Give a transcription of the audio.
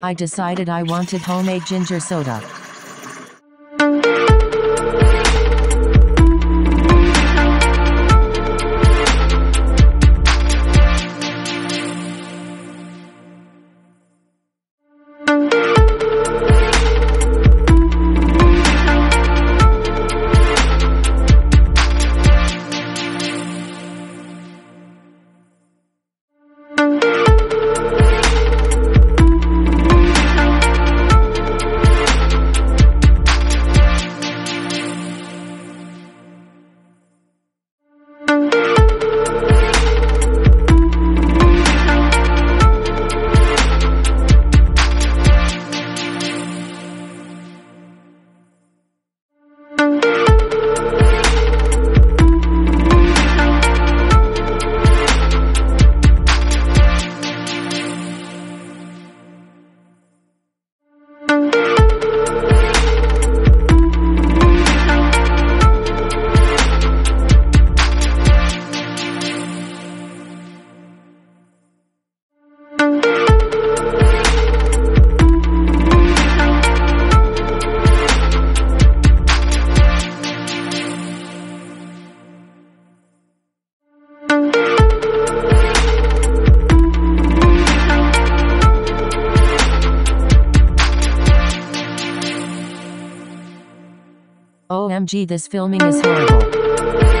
I decided I wanted homemade ginger soda. OMG this filming is horrible.